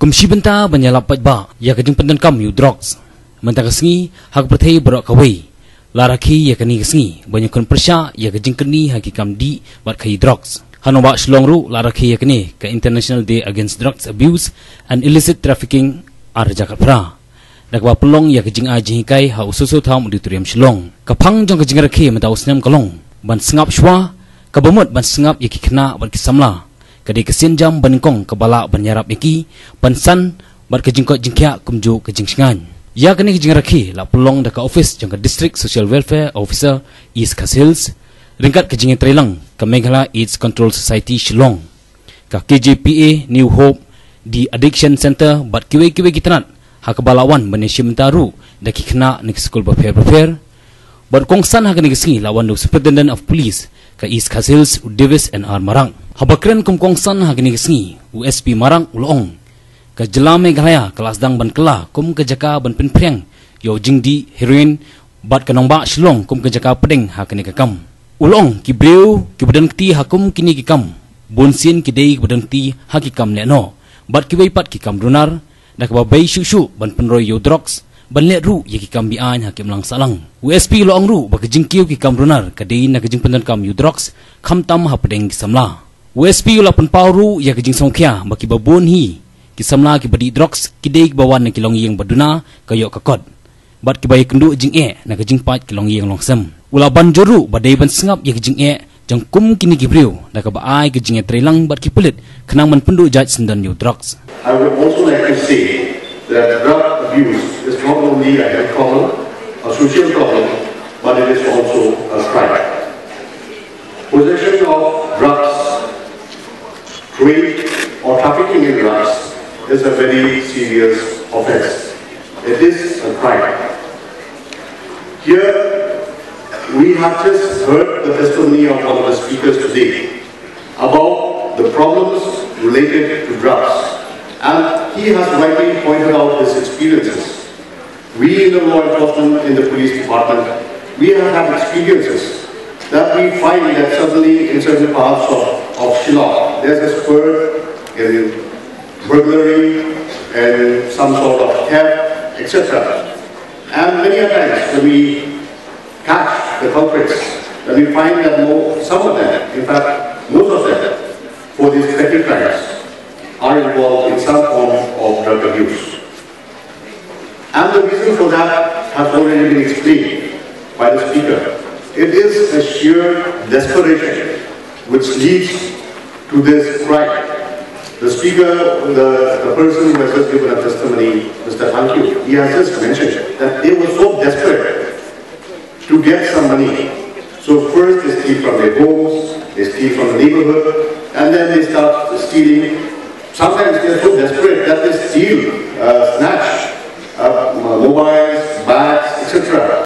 kum si benta banyalap pat ba ya kajing pendan kam yu drugs. Mentang kesengi hak berthai berak kawai. Laraki ya kani kesengi banyak kon persya ya kajing keni haki kam di bat kai drugs. Hanu ba shlong ru laraki ya kani ke international day against drugs abuse and illicit trafficking ar dak ba pelong ya kajing aji kai ha ususu tham auditorium shlong. Kapang jong kajing rakhi mata usnam kalong ban sengap shwa kabamut ban sengap ya kikna bat kisamla kadi kesin jam beningkong kebala banyarap iki pensan bar ke jingkot jingkia kumju ke jingsingan ya kini ke rakhi la pelong da ka office jang ka district social welfare officer east kasils ringkat ke jingin trelang ke meghala its control society shillong. Ka kjpa new hope di addiction center bat kiwe kiwe kitanat ha kebalawan benishim taru da ki kena ni school ba fair fair bar kongsan ha kini kesingi lawan superintendent of police ka east kasils davis and r marang Habakren kum kongsan ha gini kesengi USP Marang ulong ke jelame galaya kelas dang ban kela kum ke jaka ban penpreng yo jingdi heroin. Bat ke nongba shilong kum ke jaka pedeng ha kini ke kam. Ulong ki badan kti hakum kini ki kam. Bonsin ki dei ki badan kti ha ki kam le no. Bat ki weipat ki kam runar. Da ka bai shu shu ban penroy yo drugs ban le ru ye ki kam bi an ha kim lang. Salang USP lo ang ru ba ke jingkiu ki kam runar. Ka dei na ke jing pendan kam yo drugs kham tam ha pedeng ki samla USP ula pun pauru ya ke jingsong kia baki babun hi. Ki samla ki badi drugs ki dei bawan na kilong yang baduna kayo kakot. Bat ki bayi kendu jing e na ke jing pat kilong yang longsem. Ula ban joru badai ban sengap ya ke jing e jang kum kini ki briu da ka baai ke jing e trelang bat ki pelit kenang man pendu jaj sendan yu drugs I would also like to say that drug abuse is not only a health problem, a social problem, but it is also a crime. Possession drugs is a very serious offense. It is a crime. Here, we have just heard the testimony of one of the speakers today about the problems related to drugs. And he has rightly pointed out his experiences. We in the law enforcement, in the police department, we have had experiences that we find that suddenly in certain parts of, of Shillong, there's a spur in burglary and some sort of theft, etc. And many a times when we catch the culprits, then we find that more, some of them, in fact, most of them, for these petty crimes, are involved in some form of drug abuse. And the reason for that has already been explained by the speaker. It is a sheer desperation which leads to this crime. The speaker, the, the person who has just given a testimony, Mr. Thank he has just mentioned that they were so desperate to get some money. So first they steal from their homes, they steal from the neighborhood, and then they start stealing. Sometimes they're so desperate that they steal, uh, snatch, uh, mobiles, bags, etc.